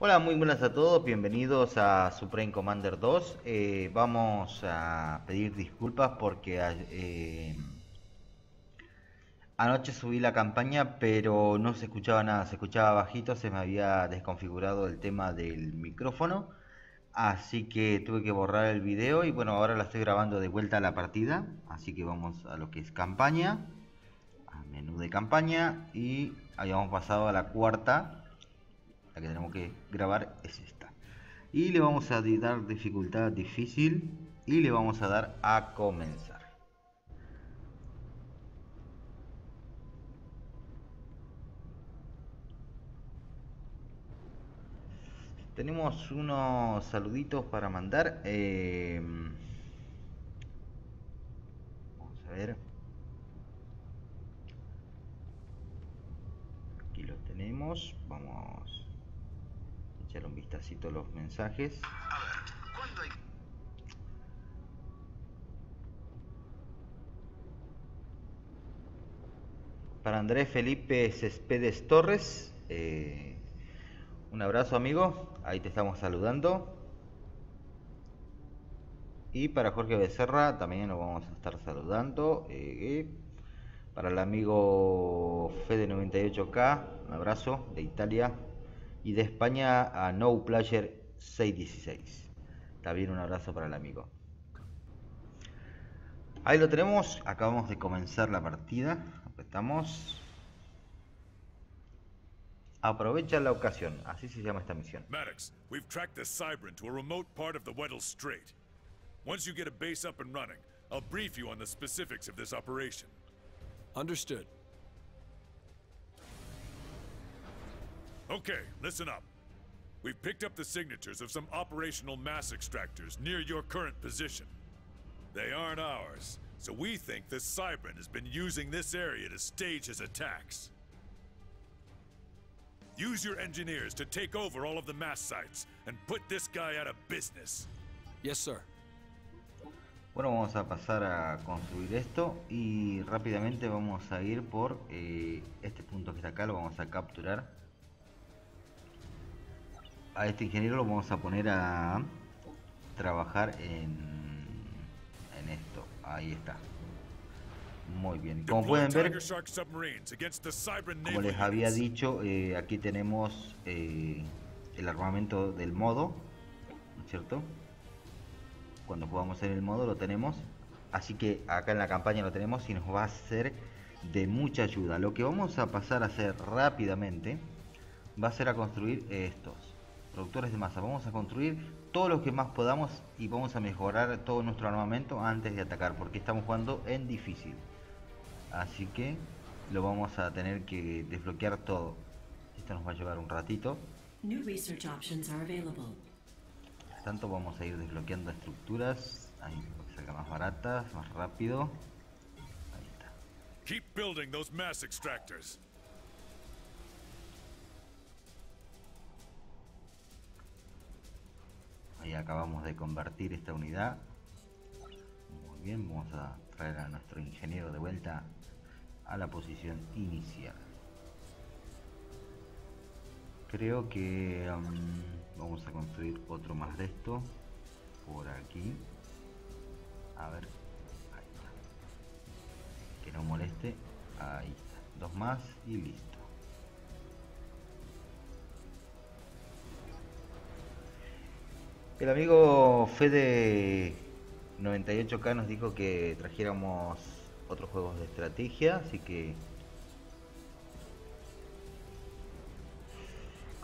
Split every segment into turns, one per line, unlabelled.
Hola, muy buenas a todos, bienvenidos a Supreme Commander 2. Eh, vamos a pedir disculpas porque eh, anoche subí la campaña pero no se escuchaba nada, se escuchaba bajito, se me había desconfigurado el tema del micrófono. Así que tuve que borrar el video y bueno, ahora la estoy grabando de vuelta a la partida. Así que vamos a lo que es campaña, a menú de campaña y habíamos pasado a la cuarta que tenemos que grabar es esta. Y le vamos a dar dificultad difícil y le vamos a dar a comenzar. Tenemos unos saluditos para mandar. Eh, vamos a ver. Aquí lo tenemos. Vamos echar un vistacito a los mensajes. A ver, ¿cuándo hay... Para Andrés Felipe Cespedes Torres, eh, un abrazo amigo, ahí te estamos saludando. Y para Jorge Becerra también lo vamos a estar saludando. Eh, para el amigo Fede98K, un abrazo de Italia, y de España a No Player 616. También un abrazo para el amigo. Ahí lo tenemos, acabamos de comenzar la partida. Apretamos. Aprovecha la ocasión, así se llama esta misión.
Maddox, we've tracked the Cybran to a remote part of the Weddell Strait. Once you get a base up and running, I'll brief you on the specifics of this operation.
Understood.
Okay, listen up. We've picked up the signatures of some operational mass extractors near your current position. They aren't ours, so we think the Cybran has been using this area to stage his attacks. Use your engineers to take over all of the mass sites and put this guy out of business.
Yes, sir.
Bueno, vamos a pasar a construir esto y rápidamente vamos a ir por eh, este punto que está acá, lo vamos a capturar. A este ingeniero lo vamos a poner a trabajar en, en esto. Ahí está. Muy bien. Como pueden ver, como les había dicho, eh, aquí tenemos eh, el armamento del modo, ¿no es cierto? Cuando jugamos en el modo lo tenemos. Así que acá en la campaña lo tenemos y nos va a ser de mucha ayuda. Lo que vamos a pasar a hacer rápidamente va a ser a construir estos productores de masa. Vamos a construir todo lo que más podamos y vamos a mejorar todo nuestro armamento antes de atacar, porque estamos jugando en difícil. Así que lo vamos a tener que desbloquear todo. Esto nos va a llevar un ratito. tanto vamos a ir desbloqueando estructuras, ahí salga más baratas, más rápido. Ahí está.
Keep building those mass extractors.
Ahí acabamos de convertir esta unidad. Muy bien, vamos a traer a nuestro ingeniero de vuelta a la posición inicial. Creo que um, vamos a construir otro más de esto por aquí. A ver, ahí está. Que no moleste. Ahí está. Dos más y listo. El amigo Fede 98K nos dijo que trajéramos otros juegos de estrategia, así que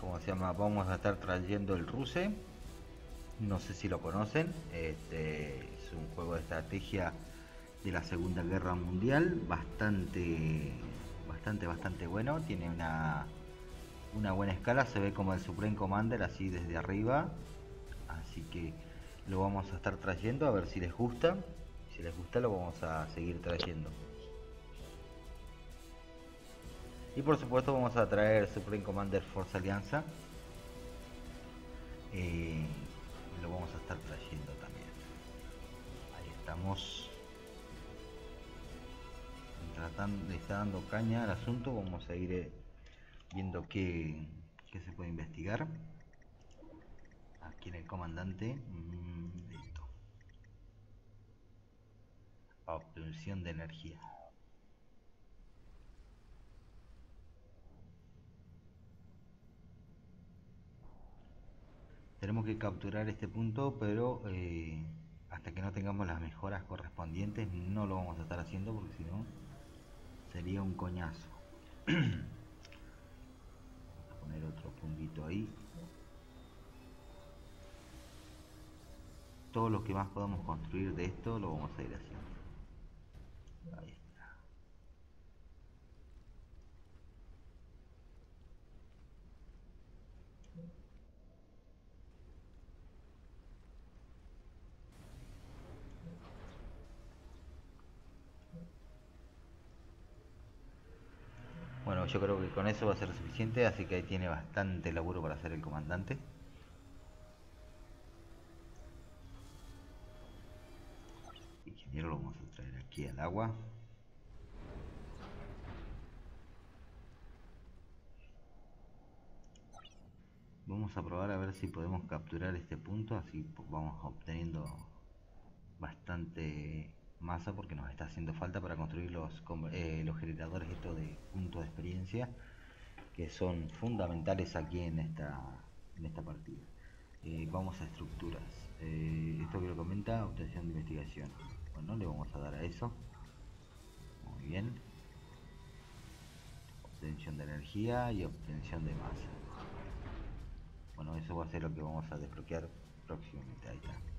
como se llama, vamos a estar trayendo el Ruse. No sé si lo conocen, este es un juego de estrategia de la Segunda Guerra Mundial, bastante bastante bastante bueno, tiene una una buena escala, se ve como el Supreme Commander así desde arriba así que lo vamos a estar trayendo a ver si les gusta. Si les gusta lo vamos a seguir trayendo. Y por supuesto vamos a traer Supreme Commander Force Alianza. Eh, lo vamos a estar trayendo también. Ahí estamos. Tratando está dando caña al asunto. Vamos a ir eh, viendo qué, qué se puede investigar aquí en el comandante. Mm, listo. Obtención de energía. Tenemos que capturar este punto, pero eh, hasta que no tengamos las mejoras correspondientes no lo vamos a estar haciendo porque si no sería un coñazo. Vamos a poner otro puntito ahí. Todo lo que más podamos construir de esto lo vamos a ir haciendo. Ahí está. Bueno, yo creo que con eso va a ser suficiente, así que ahí tiene bastante laburo para hacer el comandante. Ingeniero lo vamos a traer aquí al agua. Vamos a probar a ver si podemos capturar este punto, así pues vamos obteniendo bastante masa porque nos está haciendo falta para construir los, eh, generadores estos de puntos de experiencia que son fundamentales aquí en esta, en esta partida. Eh, vamos a estructuras. Eh, esto que lo comenta, obtención de investigación. Bueno, le vamos a dar a eso. Muy bien. Obtención de energía y obtención de masa. Bueno, eso va a ser lo que vamos a desbloquear próximamente. Ahí está.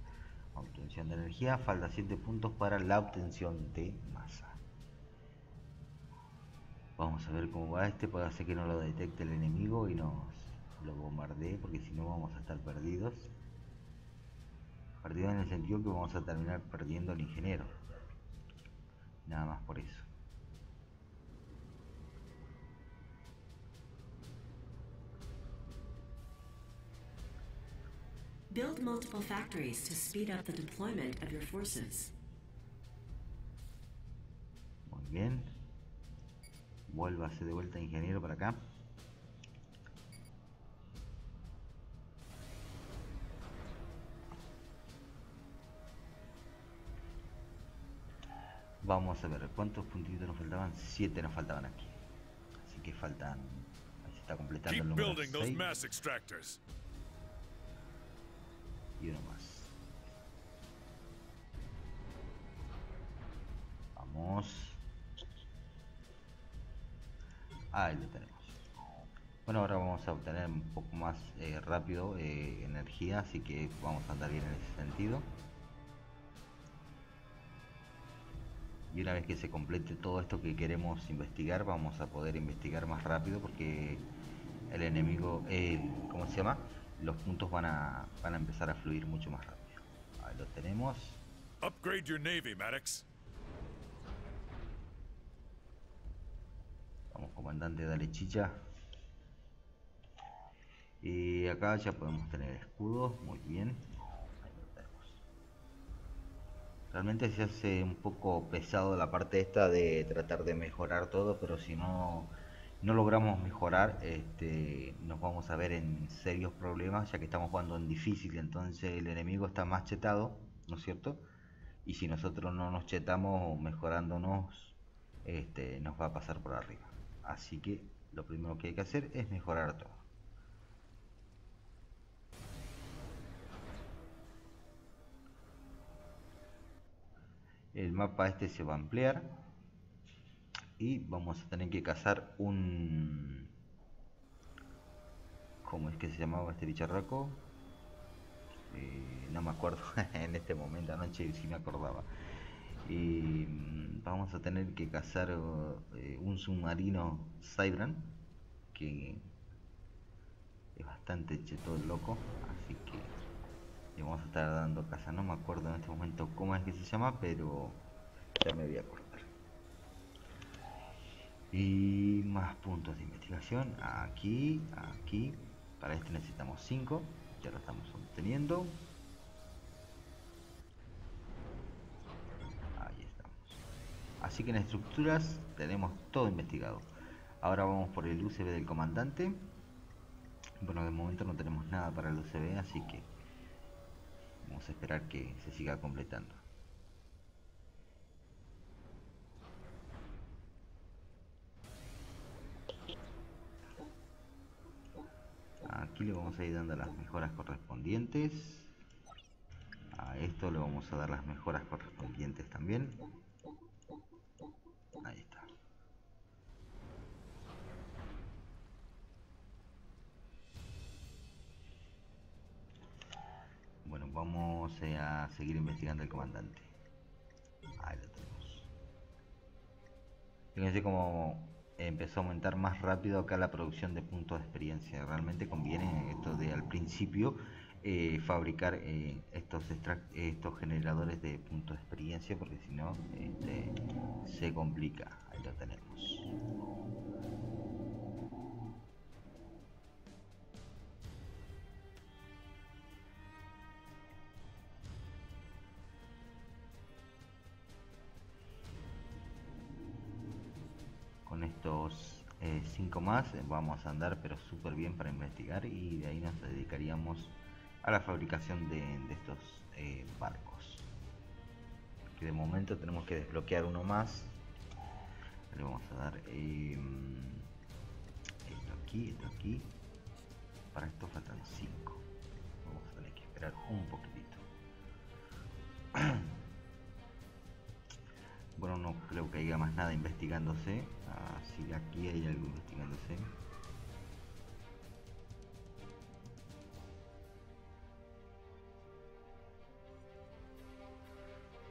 Obtención de energía, falta 7 puntos para la obtención de masa. Vamos a ver cómo va este, puede hacer que no lo detecte el enemigo y nos lo bombardee, porque si no vamos a estar perdidos. Perdidos en el sentido que vamos a terminar perdiendo al ingeniero. Nada más por eso.
Build multiple factories to speed up the deployment of your forces.
Muy bien. Vuélvase de vuelta ingeniero para acá. Vamos a ver cuántos puntitos nos faltaban. Siete nos faltaban aquí. Así que faltan. Ahí se está completando el número
building those
6
mass extractors.
y uno más. Vamos. Ahí lo tenemos. Bueno, ahora vamos a obtener un poco más eh, rápido eh, energía, así que vamos a andar bien en ese sentido. Y una vez que se complete todo esto que queremos investigar, vamos a poder investigar más rápido porque el enemigo, el, ¿cómo se llama? Los puntos van a, van a empezar a fluir mucho más rápido. Ahí lo tenemos.
Upgrade your navy, Maddox.
Vamos, comandante, dale chicha. Y acá ya podemos tener escudos, muy bien. Realmente se hace un poco pesado la parte esta de tratar de mejorar todo, pero si no, no logramos mejorar, este, nos vamos a ver en serios problemas, ya que estamos jugando en difícil, entonces el enemigo está más chetado, ¿no es cierto? Y si nosotros no nos chetamos mejorándonos, este, nos va a pasar por arriba. Así que lo primero que hay que hacer es mejorar todo. El mapa este se va a ampliar y vamos a tener que cazar un... ¿Cómo es que se llamaba este bicharraco? Eh, no me acuerdo en este momento, anoche sí me acordaba. Mm, vamos a tener que cazar eh, un submarino Cybran que es bastante cheto loco, así que le vamos a estar dando caza. No me acuerdo en este momento cómo es que se llama, pero ya me voy a acordar. Y más puntos de investigación. Aquí, aquí. Para este necesitamos 5. Ya lo estamos obteniendo. Ahí estamos. Así que en estructuras tenemos todo investigado. Ahora vamos por el UCB del comandante. Bueno, de momento no tenemos nada para el UCB, así que Vamos a esperar que se siga completando. Aquí le vamos a ir dando las mejoras correspondientes. A esto le vamos a dar las mejoras correspondientes también. Ahí está. Eh, a seguir investigando el comandante. Fíjense cómo empezó a aumentar más rápido acá la producción de puntos de experiencia. Realmente conviene esto de al principio eh, fabricar eh, estos estos generadores de puntos de experiencia porque si no este, se complica. Ahí lo tenemos. 5 eh, más eh, vamos a andar pero súper bien para investigar y de ahí nos dedicaríamos a la fabricación de, estos eh, barcos. Que de momento tenemos que desbloquear uno más. Le vamos a dar em, esto aquí, esto aquí. Para esto faltan 5 vamos a tener que esperar un poquitito bueno no creo que haya más nada investigándose así aquí hay algo investigándose.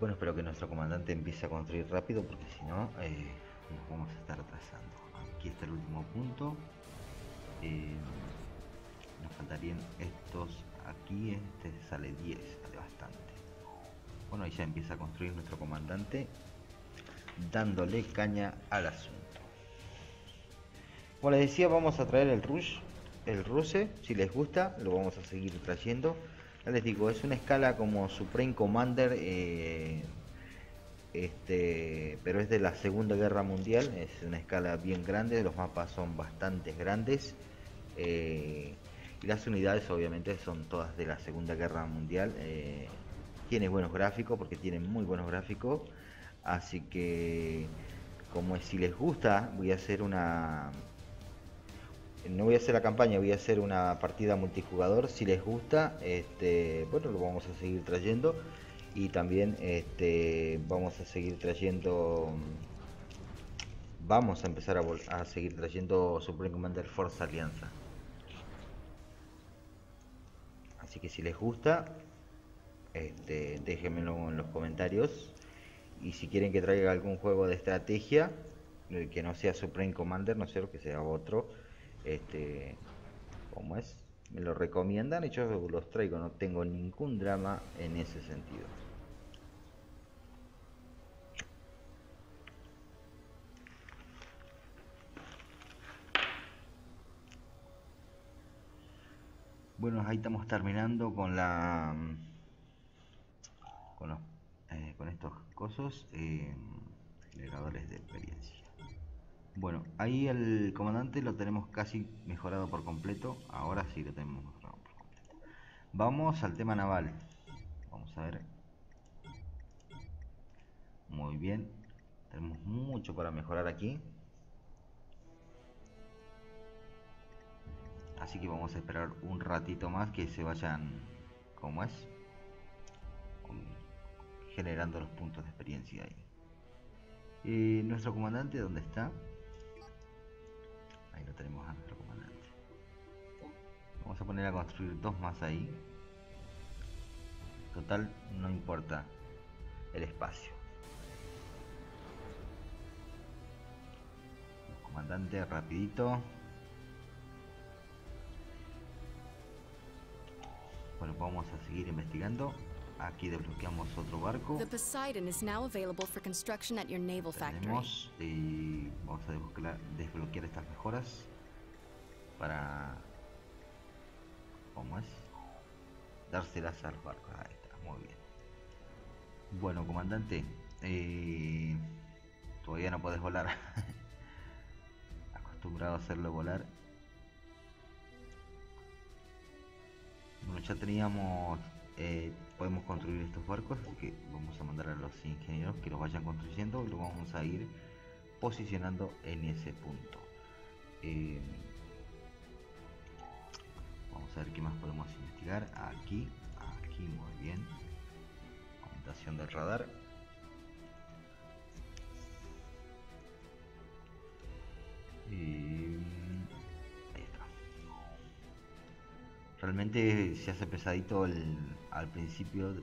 Bueno espero que nuestro comandante empiece a construir rápido porque si no eh, nos vamos a estar atrasando. Aquí está el último punto. Eh, nos faltarían estos aquí este sale 10 sale bastante. Bueno ahí ya empieza a construir nuestro comandante dándole caña al asunto. Como les decía, vamos a traer el Rush, el Ruse, si les gusta, lo vamos a seguir trayendo. Ya les digo, es una escala como Supreme Commander, eh, este, pero es de la Segunda Guerra Mundial, es una escala bien grande, los mapas son bastante grandes. Eh, y las unidades obviamente son todas de la Segunda Guerra Mundial. Eh, tiene buenos gráficos porque tienen muy buenos gráficos. Así que, como si les gusta, voy a hacer una... No voy a hacer la campaña, voy a hacer una partida multijugador. Si les gusta, este, bueno, lo vamos a seguir trayendo. Y también este, vamos a seguir trayendo... Vamos a empezar a, a seguir trayendo Supreme Commander Force Alianza. Así que si les gusta, este, déjenmelo en los comentarios y si quieren que traiga algún juego de estrategia eh, que no sea Supreme Commander, no sé, que sea otro, este, como es, me lo recomiendan y yo los traigo, no tengo ningún drama en ese sentido. Bueno, ahí estamos terminando con la con los eh, con estos cosos eh, generadores de experiencia. Bueno ahí el comandante lo tenemos casi mejorado por completo. Ahora sí lo tenemos mejorado por completo. Vamos al tema naval. Vamos a ver. Muy bien. Tenemos mucho para mejorar aquí. Así que vamos a esperar un ratito más que se vayan como es generando los puntos de experiencia ahí. y nuestro comandante, ¿dónde está? Ahí lo tenemos a nuestro comandante. Vamos a poner a construir dos más ahí. Total, no importa el espacio. Comandante, rapidito. Bueno, vamos a seguir investigando. Aquí desbloqueamos otro barco.
The Poseidon is now available for construction at your naval factory.
Tenemos y vamos a desbloquear, desbloquear estas mejoras para ¿cómo es? Dárselas a los barcos. Ahí está, muy bien. Bueno, comandante, eh, todavía no puedes volar. Acostumbrado a hacerlo volar. Bueno, ya teníamos eh, podemos construir estos barcos, así que vamos a mandar a los ingenieros que los vayan construyendo y lo vamos a ir posicionando en ese punto. Eh, vamos a ver qué más podemos investigar. Aquí, aquí muy bien. Aumentación del radar. Y Realmente se hace pesadito el, al principio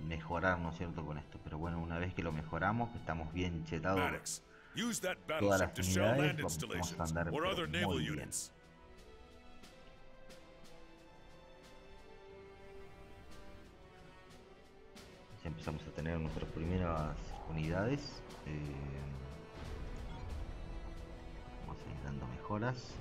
mejorar, ¿no es cierto?, con esto. Pero bueno, una vez que lo mejoramos, que estamos bien chetados
Maddox, use that
todas las unidades, vamos, vamos a andar muy bien. Ya empezamos a tener nuestras primeras unidades. eh, vamos a ir dando mejoras.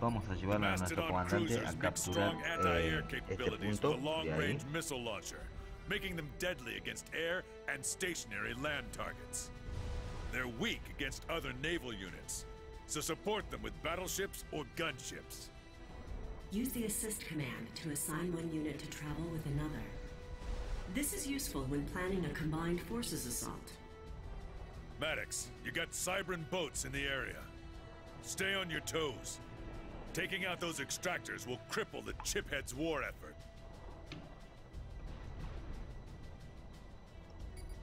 Vamos a llevar a nuestro comandante
cruisers
a
make
capturar
strong
eh,
anti-air
este
capabilities
punto de ahí.
long-range missile launcher, making them deadly against air and stationary land targets. They're weak against other naval units, so support them with battleships or gunships.
Use the assist command to assign one unit to travel with another. This is useful when planning a combined forces assault.
Maddox, you got Cybran boats in the area. Stay on your toes. Taking out those extractors will cripple the Chipheads' war effort.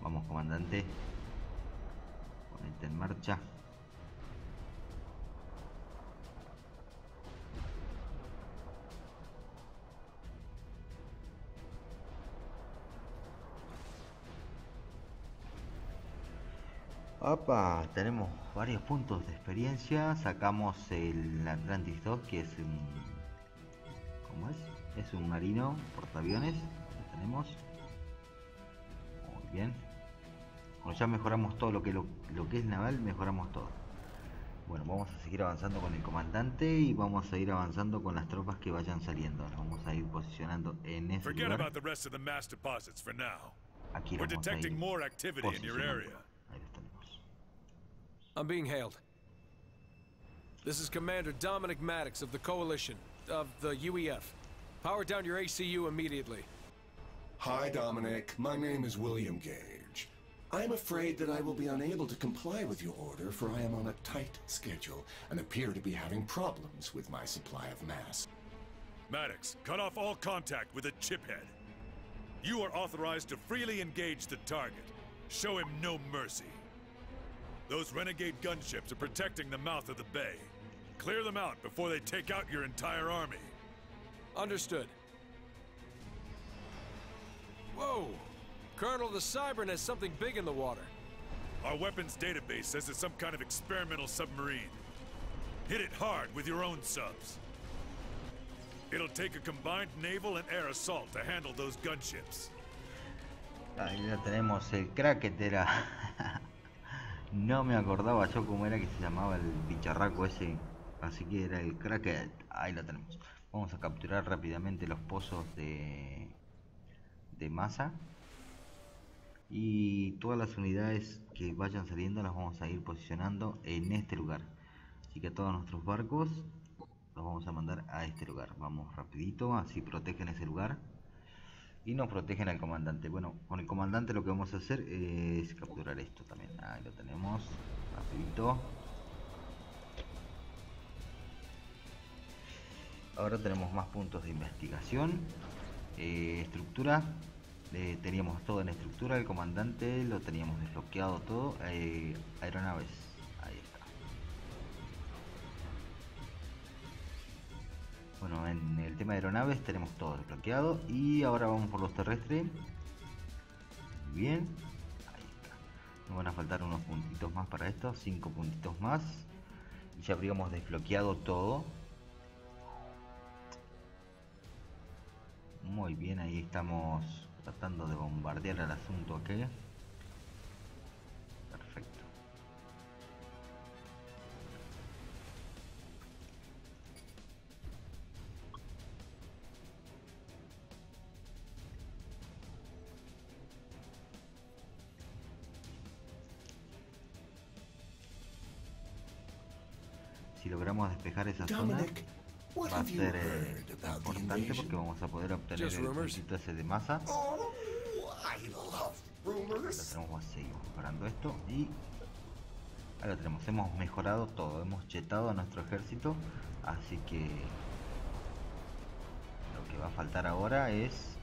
Vamos, comandante. Ponete en marcha. Opa, tenemos varios puntos de experiencia. Sacamos el Atlantis 2, que es un. ¿Cómo es? Es un marino portaaviones. Lo tenemos. Muy bien. Bueno, ya mejoramos todo lo que, lo, lo que es naval, mejoramos todo. Bueno, vamos a seguir avanzando con el comandante y vamos a ir avanzando con las tropas que vayan saliendo. Nos vamos a ir posicionando en ese lugar. Aquí vamos a ir posicionando.
I'm being hailed. This is Commander Dominic Maddox of the Coalition, of the UEF. Power down your ACU immediately.
Hi, Dominic. My name is William Gage. I am afraid that I will be unable to comply with your order, for I am on a tight schedule and appear to be having problems with my supply of mass.
Maddox, cut off all contact with a chiphead. You are authorized to freely engage the target. Show him no mercy. Those renegade gunships are protecting the mouth of the bay. Clear them out before they take out your entire army.
Understood. Whoa! Colonel, the Cybern has something big in the water.
Our weapons database says it's some kind of experimental submarine. Hit it hard with your own subs. It'll take a combined naval and air assault to handle those gunships.
Ahí la tenemos, el Kraket era. no me acordaba yo cómo era que se llamaba el bicharraco ese. Así que era el Kraket. Ahí la tenemos. Vamos a capturar rápidamente los pozos de, de masa. Y todas las unidades que vayan saliendo las vamos a ir posicionando en este lugar. Así que todos nuestros barcos los vamos a mandar a este lugar. Vamos rapidito, así protegen ese lugar y nos protegen al comandante. Bueno, con el comandante lo que vamos a hacer es capturar esto también. Ahí lo tenemos, rapidito. Ahora tenemos más puntos de investigación. Eh, estructura, eh, teníamos todo en estructura. El comandante lo teníamos desbloqueado todo. Eh, aeronaves, Bueno, en el tema de aeronaves tenemos todo desbloqueado. Y ahora vamos por los terrestres. Muy Bien. Ahí está. Nos van a faltar unos puntitos más para esto. Cinco puntitos más. Y ya habríamos desbloqueado todo. Muy bien, ahí estamos tratando de bombardear el asunto aquí. Si logramos despejar esa zona va a ser eh, importante porque vamos a poder obtener el puntito ese de masa.
Oh, rumors.
tenemos, seguimos mejorando esto y ahí lo tenemos. Hemos mejorado todo, hemos chetado a nuestro ejército, así que lo que va a faltar ahora es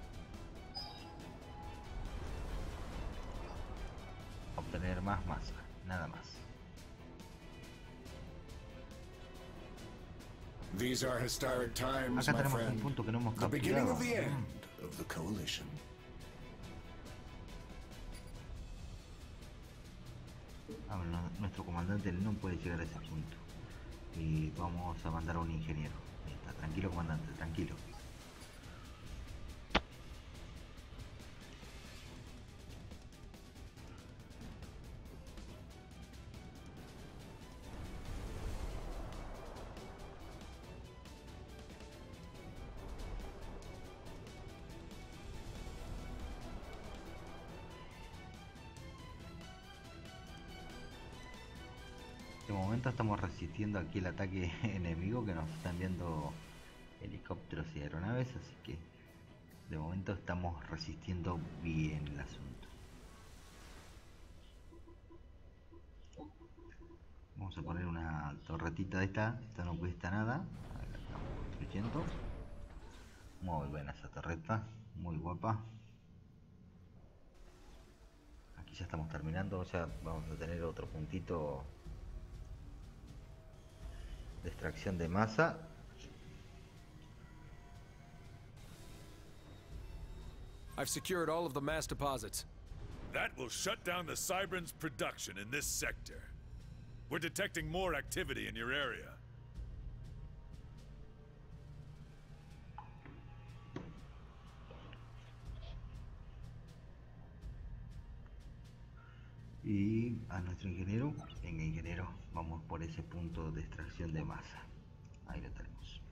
obtener más masa, nada más.
These are historic times,
Acá
my
tenemos un
friend.
punto que no hemos
The beginning
capturado.
of the
Mm.
end of the coalition.
Ah, bueno, nuestro comandante no puede llegar a ese punto. Y vamos a mandar a un ingeniero. Ahí está, tranquilo comandante, tranquilo. De momento estamos resistiendo aquí el ataque enemigo que nos están viendo helicópteros y aeronaves, así que de momento estamos resistiendo bien el asunto. Vamos a poner una torretita de esta, esta no cuesta nada, la estamos construyendo. Muy buena esa torreta, muy guapa. Aquí ya estamos terminando, ya vamos a tener otro puntito de extracción de masa.
I've secured all of the mass deposits.
That will shut down the Cybran's production in this sector. We're detecting more activity in your area.
Y a nuestro ingeniero, venga ingeniero, vamos por ese punto de extracción de masa. Ahí lo tenemos.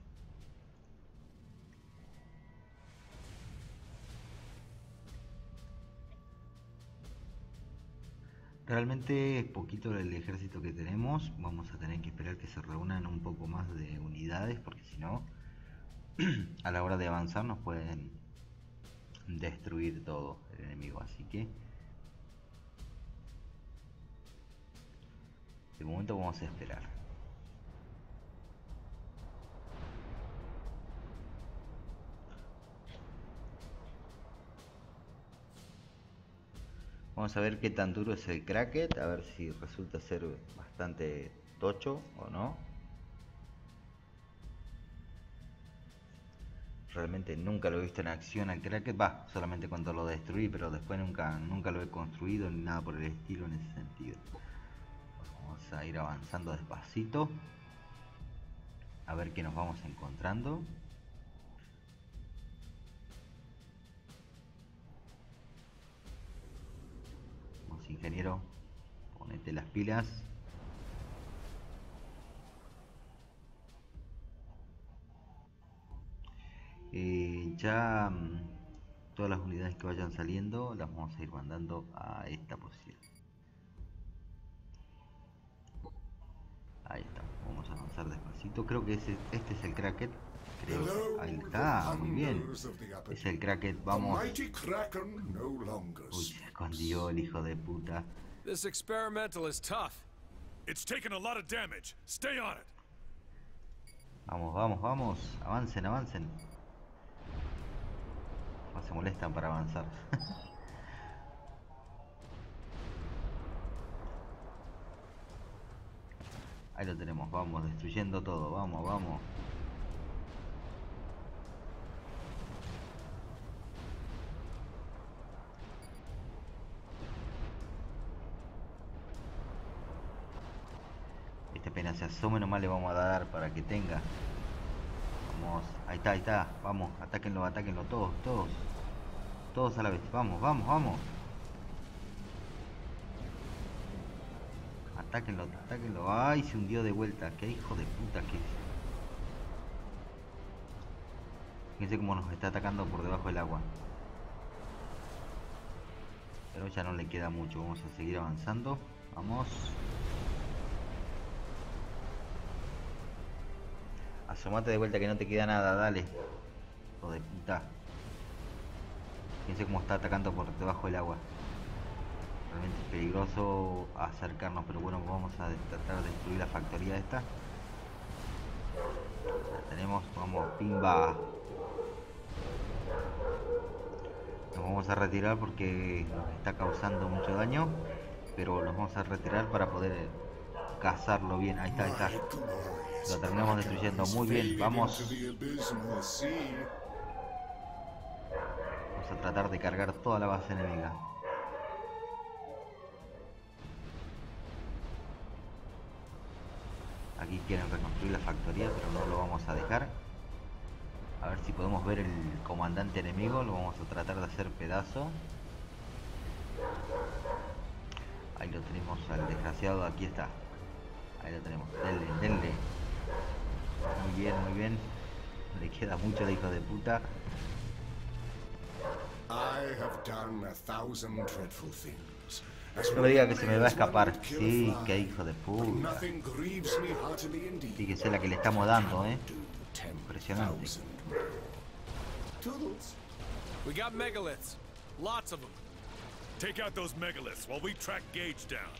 Realmente es poquito el ejército que tenemos. Vamos a tener que esperar que se reúnan un poco más de unidades porque si no, a la hora de avanzar nos pueden destruir todo el enemigo. Así que de momento vamos a esperar. Vamos a ver qué tan duro es el cracket, a ver si resulta ser bastante tocho o no. Realmente nunca lo he visto en acción al cracket, va, solamente cuando lo destruí, pero después nunca, nunca lo he construido ni nada por el estilo en ese sentido. Vamos a ir avanzando despacito. A ver qué nos vamos encontrando. Vamos ingeniero, ponete las pilas. Eh, ya mm, todas las unidades que vayan saliendo las vamos a ir mandando a esta posición. Ahí está, vamos a avanzar despacito. Creo que ese, este es el. Creo.
Hello,
Ahí está, muy bien. Es el vamos.
Kraken longer
Uy, se escondió el hijo de puta.
This experimental is tough.
It's taken a lot of damage. Stay on it.
Vamos, vamos, vamos. Avancen, avancen. No se molestan para avanzar. Ahí lo tenemos, vamos, destruyendo todo, vamos, vamos. Este apenas se asome nomás le vamos a dar para que tenga. Vamos, ahí está, ahí está. Vamos, atáquenlo, atáquenlo todos, todos. Todos a la vez. Vamos, vamos, vamos. Atáquenlo, atáquenlo. Ay, se hundió de vuelta. Qué hijo de puta que es. Fíjense cómo nos está atacando por debajo del agua. Pero ya no le queda mucho. Vamos a seguir avanzando. Vamos. Asomate de vuelta que no te queda nada, dale. Hijo de puta. Fíjense cómo está atacando por debajo del agua. Realmente es peligroso acercarnos, pero bueno, vamos a tratar de destruir la factoría esta. La tenemos, vamos, pimba. Nos vamos a retirar porque nos está causando mucho daño, pero nos vamos a retirar para poder cazarlo bien. Ahí está, ahí está. Lo terminamos destruyendo muy bien. Vamos. Vamos a tratar de cargar toda la base enemiga. Aquí quieren reconstruir la factoría, pero no lo vamos a dejar. A ver si podemos ver el comandante enemigo. Lo vamos a tratar de hacer pedazo. Ahí lo tenemos al desgraciado. Aquí está. Ahí lo tenemos. Denle, denle. Muy bien, muy bien. Le queda mucho de hijo de puta. No me diga que se me va a escapar. Sí, qué hijo de puta. Fíjese la que le estamos dando, eh. Impresionante.
We got megaliths. Lots of them.
Take out those megaliths while we track Gage down.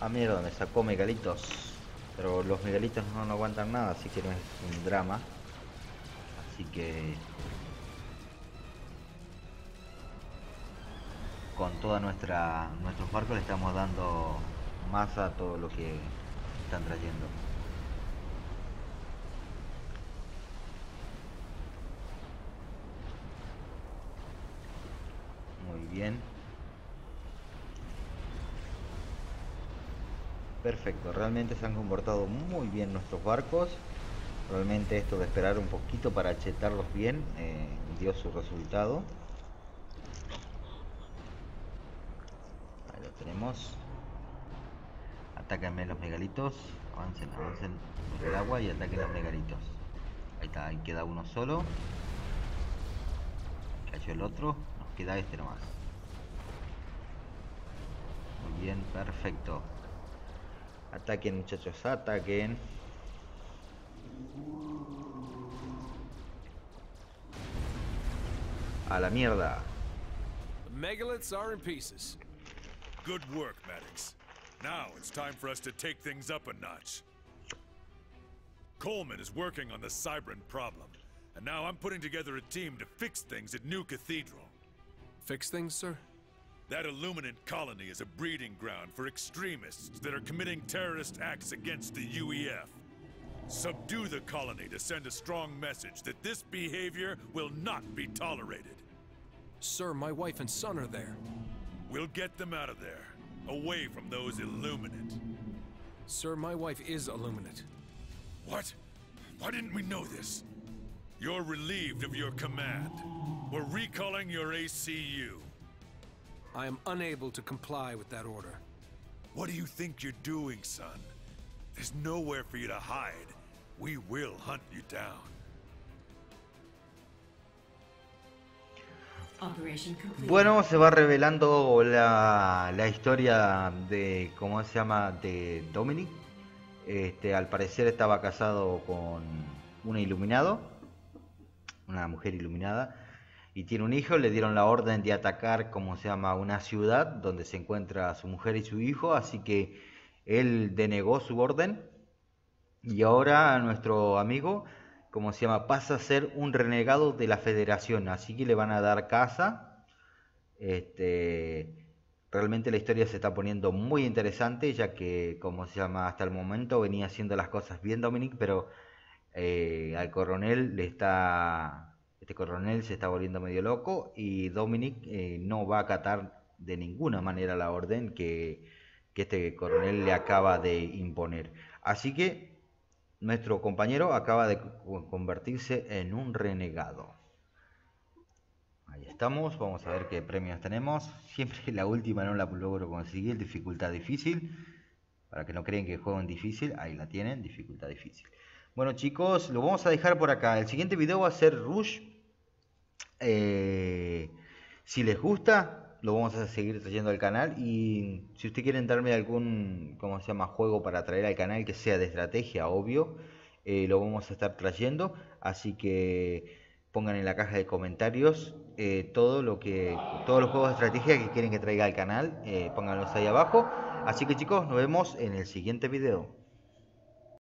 Ah, mierda, me sacó megalitos. Pero los megalitos no, no aguantan nada, así que no es un drama. Así que... Con toda nuestra nuestros barcos le estamos dando masa a todo lo que están trayendo. Muy bien. Perfecto, realmente se han comportado muy bien nuestros barcos. Realmente esto de esperar un poquito para chetarlos bien eh, dio su resultado. Ahí lo tenemos. Atáquenme los megalitos. Avancen, avancen por el agua y ataquen los megalitos. Ahí está, ahí queda uno solo. Cayó el otro. Nos queda este nomás. Muy bien, perfecto. Ataquen muchachos, ataquen. A la mierda.
Megaliths are in pieces.
Good work, Maddox. Now it's time for us to take things up a notch. Coleman is working on the Cybran problem, and now I'm putting together a team to fix things at New Cathedral.
Fix things, sir?
That Illuminant colony is a breeding ground for extremists that are committing terrorist acts against the UEF. Subdue the colony to send a strong message that this behavior will not be tolerated.
Sir, my wife and son are there.
We'll get them out of there, away from those Illuminant.
Sir, my wife is Illuminate.
What? Why didn't we know this? You're relieved of your command. We're recalling your ACU.
I am unable to comply with that order.
What do you think you're doing, son? There's nowhere for you to hide. We will hunt you down.
Bueno, se va revelando la, la historia de, ¿cómo se llama? De Dominic. Este, al parecer estaba casado con una iluminado, una mujer iluminada, y tiene un hijo. Le dieron la orden de atacar, ¿cómo se llama? Una ciudad donde se encuentra su mujer y su hijo, así que él denegó su orden. Y ahora nuestro amigo, ¿cómo se llama? Pasa a ser un renegado de la federación, así que le van a dar casa. Este, realmente la historia se está poniendo muy interesante, ya que, como se llama, hasta el momento venía haciendo las cosas bien Dominic, pero eh, al coronel le está, este coronel se está volviendo medio loco y Dominic eh, no va a acatar de ninguna manera la orden que este coronel le acaba de imponer. Así que nuestro compañero acaba de co- convertirse en un renegado. Ahí estamos, vamos a ver qué premios tenemos. Siempre la última no la logro conseguir, dificultad difícil. Para que no creen que juego en difícil, ahí la tienen, dificultad difícil. Bueno chicos, lo vamos a dejar por acá. El siguiente video va a ser Rush. Eh, si les gusta, lo vamos a seguir trayendo al canal. Y si ustedes quieren darme algún, ¿cómo se llama? Juego para traer al canal que sea de estrategia, obvio. eh, lo vamos a estar trayendo, así que pongan en la caja de comentarios eh, todo lo que, todos los juegos de estrategia que quieren que traiga al canal, pónganlos ahí abajo. Así que chicos, nos vemos en el siguiente video.